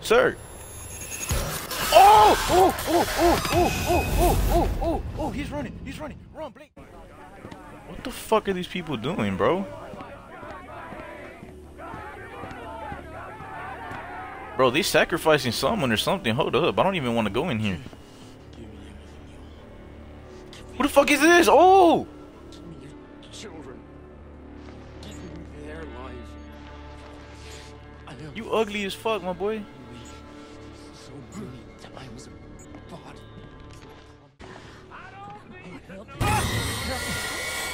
Sir. Oh! oh! Oh! Oh! Oh! Oh! Oh! Oh! Oh! Oh! Oh! He's running. He's running. Run, Blake. What the fuck are these people doing, bro? Bro, they sacrificing someone or something. Hold up. I don't even want to go in here. Who the fuck is this? Oh! Give me your children. Give me their lives. I have You ugly as fuck, my boy.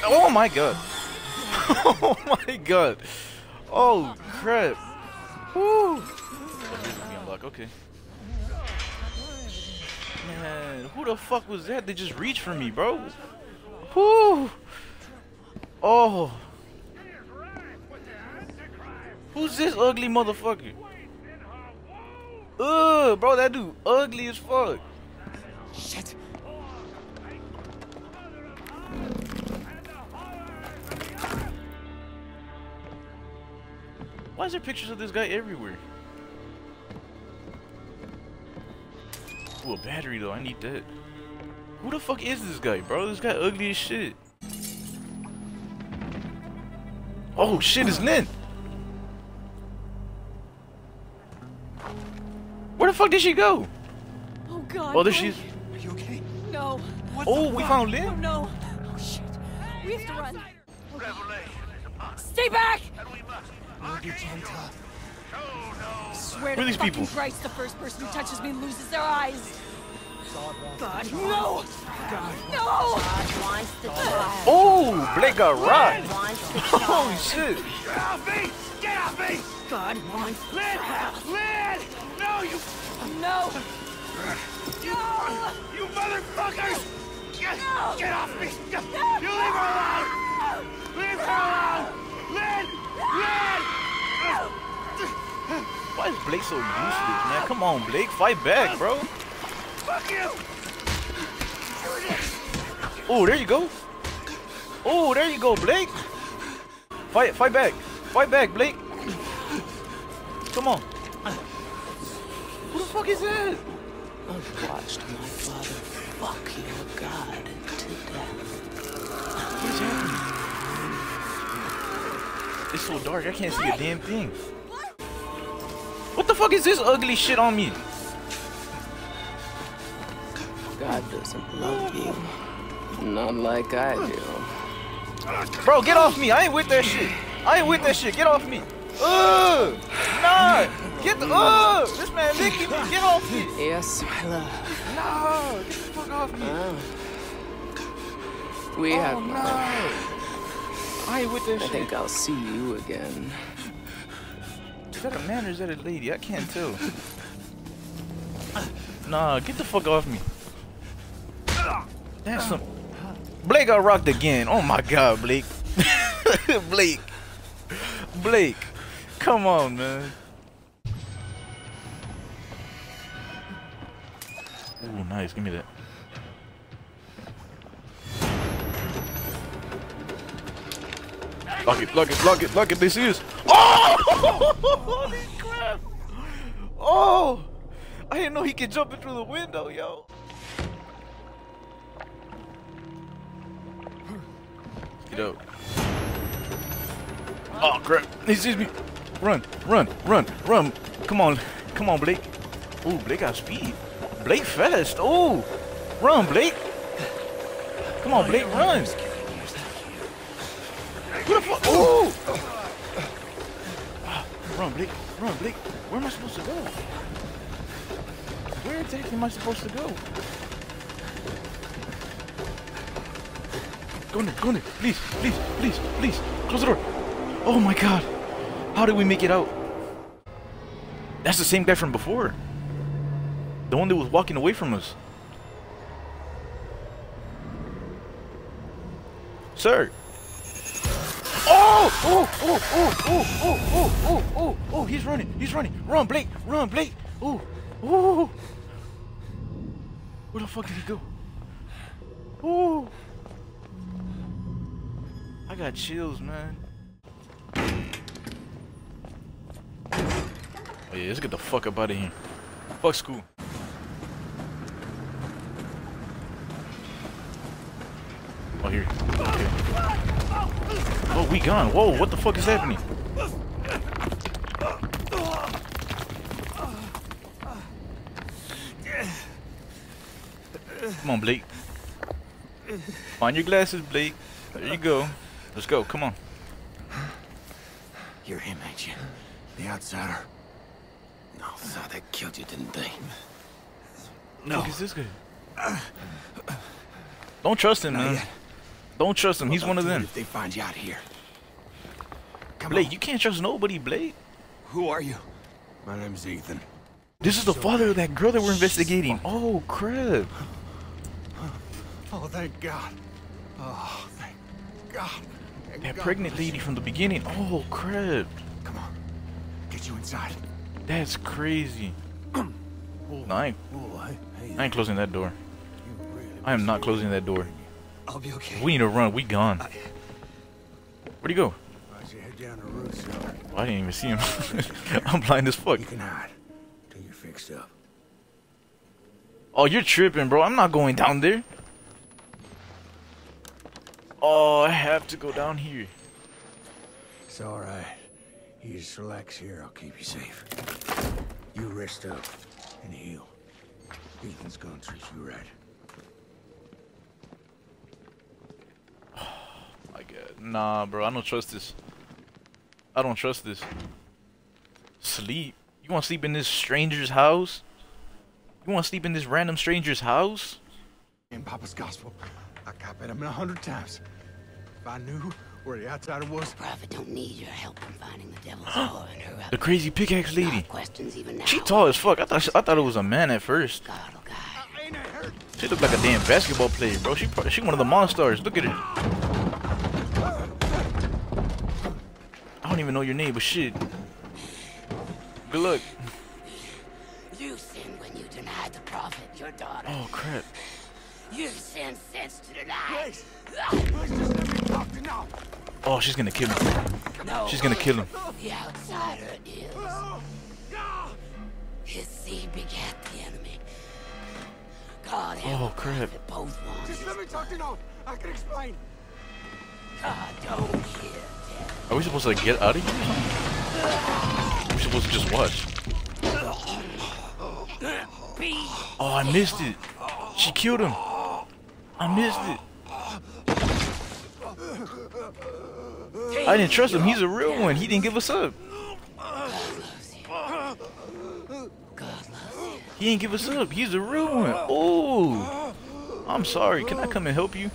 Oh my god. Oh my god. Oh crap. Woo. Okay. Man, who the fuck was that? They just reached for me, bro. Whoo. Oh. Who's this ugly motherfucker? Ugh, bro, that dude ugly as fuck. Shit. Why is there pictures of this guy everywhere? Ooh, a battery though. I need that. Who the fuck is this guy, bro? This guy ugly as shit. Oh shit, it's Lynn. Where the fuck did she go? Oh God. Oh, there no. she is. Are you okay? No. Oh, we found Oh Lynn. no. Oh shit. We have to run. Stay back! Lord, you gentle. Swear Who are these people? Christ, the first person who touches me loses their eyes. God, no! No! Oh, Blake got rocked. Wants to Holy shit. Get off me! Get off me! God wants Lynn! Lynn! No, you, no! you motherfuckers! Get, get off me! You leave her alone! Leave her alone! Lynn! Lynn! Why is Blake so useless, man? Come on, Blake. Fight back, bro. Fuck you! Oh, there you go. Oh, there you go, Blake. Fight, fight back. Fight back, Blake. Come on. Who the fuck is that? I've watched my father fuck your god to death. What is happening? It's so dark, I can't see a damn thing. What the fuck is this ugly shit on me? God doesn't love you. Not like I do. Bro, get off me. I ain't with that shit. I ain't with that shit. Get off me. Ugh. Nah. Get the. Ugh. This man me. Get off me. Yes, my love. No! Get the fuck off me. Oh. We Oh, have. no. I ain't I think I'll see you again. Is that a man or is that a lady? I can't tell. Nah, get the fuck off me. That's some. Blake got rocked again. Oh my god, Blake. Blake. Blake. Come on, man. Ooh, nice. Give me that. Lock it, lock it, lock it, lock it. This is. Oh! Holy crap! Oh! I didn't know he could jump in through the window, yo. Get out. Oh crap! He sees me. Run, run, run, run! Come on, come on, Blake. Ooh, Blake got speed. Blake fast. Ooh, run, Blake. Come on, Blake, run. Who the fuck? Ooh! Ah, Run, Blake. Run, Blake. Where am I supposed to go? Where exactly am I supposed to go? Go in there, go in there. Please, please, please, please. Close the door. Oh my god. How did we make it out? That's the same guy from before. The one that was walking away from us. Sir. Oh! Oh! Oh! Oh! Oh! Oh! Oh! Oh! Oh! Oh! He's running! He's running! Run, Blake! Run, Blake! Oh! Oh! Where the fuck did he go? Oh! I got chills, man. Oh, Oh, yeah, let's get the fuck up out of here. Fuck school. Oh, here. Okay. Oh, we gone. Whoa, what the fuck is happening? Come on, Blake. Find your glasses, Blake. There you go. Let's go. Come on. You're him, ain't you? The outsider. No, thought they killed you, didn't they? No. Fuck is this guy? Don't trust him, Not man. yet. Don't trust him. He's one of them. If they find you out here. Come Blake, on. you can't trust nobody, Blake. Who are you? My name's Ethan. This is the father of that girl that we're investigating. Oh, crap. Oh, thank God. Oh, thank God. Thank That God. pregnant lady from the beginning. Oh, crap. Come on. Get you inside. That's crazy. No, I ain't, Oh, hey, hey, I ain't closing that door. I am not closing that door. I'll be okay. We need to run. We gone. Where'd he go? Why'd you head down the road, son? Oh, I didn't even see him. I'm blind as fuck. You can hide till you're fixed up. Oh, you're tripping, bro. I'm not going down there. Oh, I have to go down here. It's all right. You just relax here. I'll keep you safe. You rest up and heal. Ethan's gonna treat you right. My God. Nah, bro. I don't trust this. I don't trust this. Sleep? You want to sleep in this stranger's house? You want to sleep in this random stranger's house? In Papa's gospel, I copied him a hundred times. If I knew where the outsider was, Prophet don't need your help in finding the devil's whore and her The crazy pickaxe No lady. questions even now. She tall as fuck. I thought she, I thought it was a man at first. God, oh God. ain't it hurt? She looked like a damn basketball player, bro. She she one of the monsters. Look at her. Don't even know your name, but shit. Good luck. You sinned when you denied the prophet, your daughter. Oh crap. You sinned since to deny. Please, please just let me talk to now. Oh, she's gonna kill him. No, She's gonna kill him. the outsider is. Oh, his seed begat the enemy. God and Oh, the crap. prophet both want Just let me talk to now. I can explain. God don't hear death. Are we supposed to get out of here? We're supposed to just watch. Oh, I missed it. She killed him. I missed it. I didn't trust him. He's a real one. He didn't give us up. He didn't give us up. He's a real one. Oh, I'm sorry. Can I come and help you?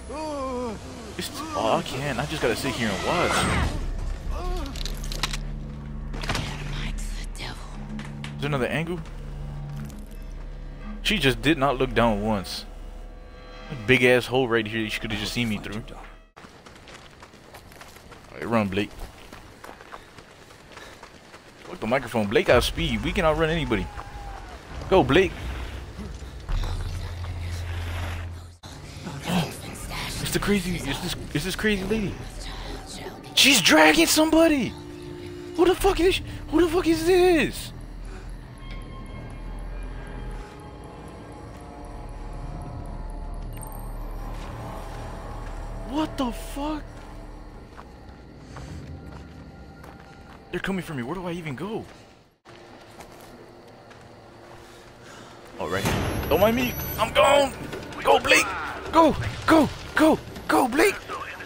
It's oh, I can't. I just gotta sit here and watch. Another angle? She just did not look down once. Big ass hole right here. She could have just seen me through. Alright, run, Blake. Fuck the microphone. Blake got speed. We can outrun anybody. Go, Blake. It's the crazy. It's this. It's this crazy lady. She's dragging somebody. Who the fuck is? Who the fuck is this? The fuck? They're coming for me. Where do I even go? All right. Don't mind me. I'm gone. Go, Blake. Go, go, go, go, Blake.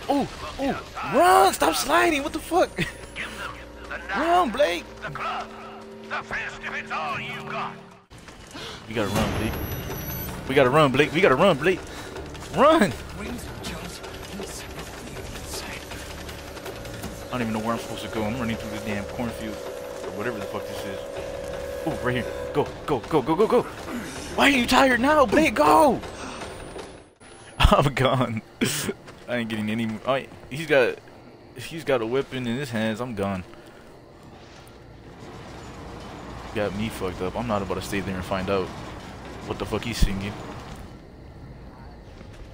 Oh, oh, run! Stop sliding. What the fuck? Run, Blake. The club. The festive, it's all you got. We gotta run, Blake. We gotta run, Blake. We gotta run, Blake. Run! Don't even know where I'm supposed to go. I'm running through the damn cornfield or whatever the fuck this is. Oh, right here. Go, go, go, go, go, go. Why are you tired now, Blake? Go! I'm gone. I ain't getting any. I, oh, he's got. He's got a weapon in his hands. I'm gone. Got me fucked up. I'm not about to stay there and find out what the fuck he's singing.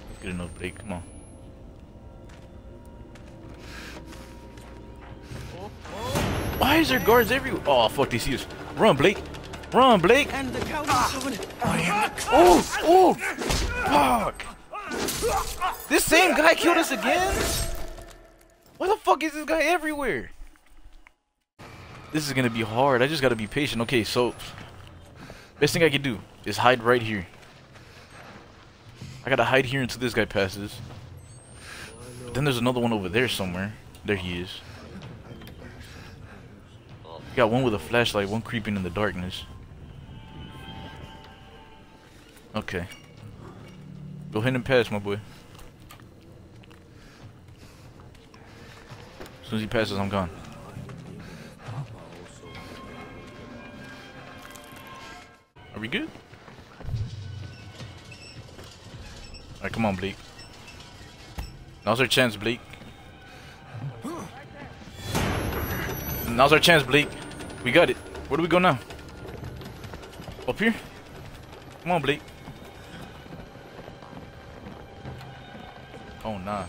Let's get enough, Blake. Come on. Why is there guards everywhere? Oh, fuck, they see us. Run, Blake. Run, Blake. And the coming. Oh, oh, fuck. This same guy killed us again? Why the fuck is this guy everywhere? This is gonna be hard. I just gotta be patient. Okay, so best thing I can do is hide right here. I gotta hide here until this guy passes. But then there's another one over there somewhere. There he is. We got one with a flashlight, one creeping in the darkness. Okay. Go ahead and pass, my boy. As soon as he passes, I'm gone. Are we good? Alright, come on, Bleak. Now's our chance, Bleak. Now's our chance, Bleak. We got it. Where do we go now? Up here? Come on, Bleak. Oh nah.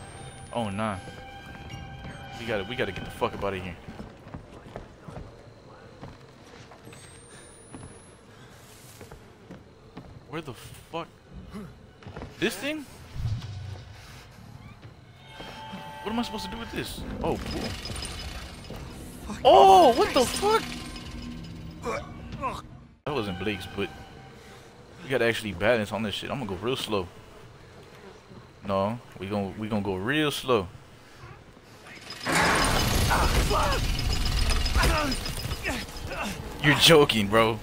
Oh nah. We gotta we gotta get the fuck up out of here. Where the fuck? This thing? What am I supposed to do with this? Oh, cool. Oh, what the fuck? That wasn't Blake's, but we gotta actually balance on this shit. I'm gonna go real slow. No, we gonna we gonna go real slow. You're joking, bro.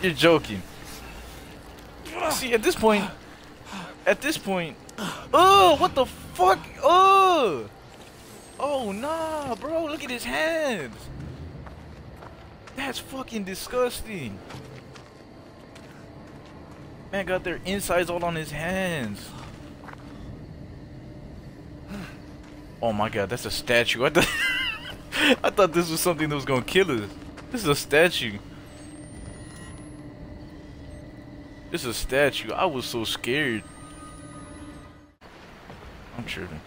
You're joking. See, at this point, at this point, oh, what the fuck? Oh, oh, nah, bro. Look at his hands. That's fucking disgusting. Man got their insides all on his hands. Oh my god, that's a statue. I thought, I thought this was something that was gonna kill us. This is a statue. This is a statue. I was so scared. I'm tripping.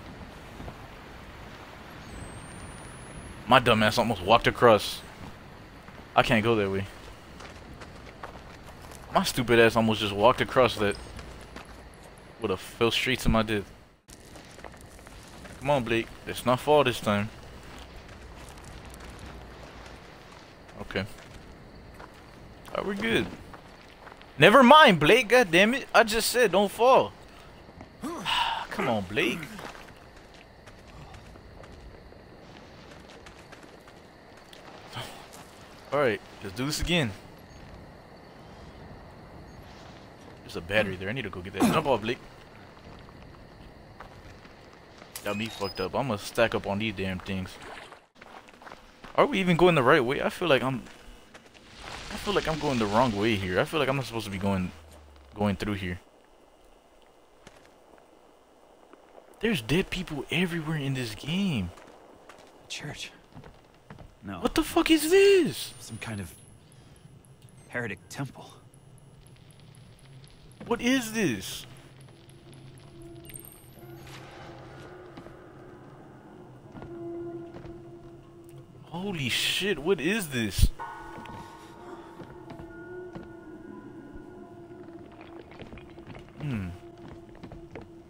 My dumbass almost walked across. I can't go that way. My stupid ass almost just walked across that. What a fell straight to my death. Come on, Blake. Let's not fall this time. Okay. Are we good? Never mind, Blake. God damn it! I just said don't fall. Come on, Blake. All right, let's do this again. There's a battery there. I need to go get that. Jump off, Blake. Got me fucked up. I'm gonna stack up on these damn things. Are we even going the right way? I feel like I'm I feel like I'm going the wrong way here. I feel like I'm not supposed to be going going through here. There's dead people everywhere in this game. Church. No. What the fuck is this? Some kind of heretic temple. What is this? Holy shit, what is this? Hmm.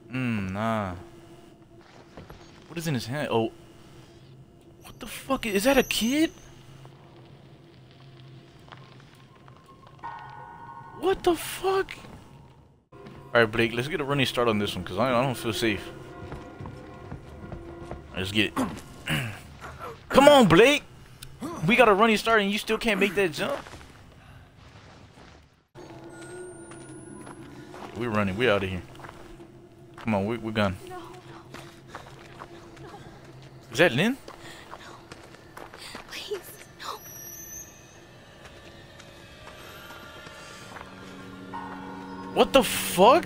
Hmm, nah. What is in his hand? Oh. What the fuck? Is that a kid? What the fuck? Alright, Blake, let's get a running start on this one, because I, I don't feel safe. Let's get it. Come on, Blake! We got a running start and you still can't make that jump? We're running. We're out of here. Come on, we, we're gone. Is that Lynn? What the fuck?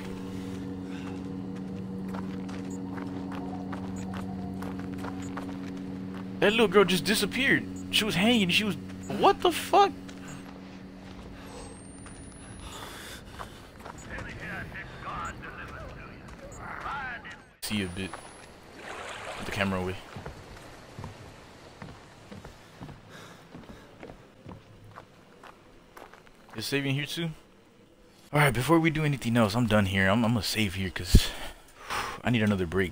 That little girl just disappeared. She was hanging. She was. What the fuck? See a bit. Put the camera away. Is saving here too? Alright, before we do anything else, I'm done here. I'm, I'm gonna save here because I need another break.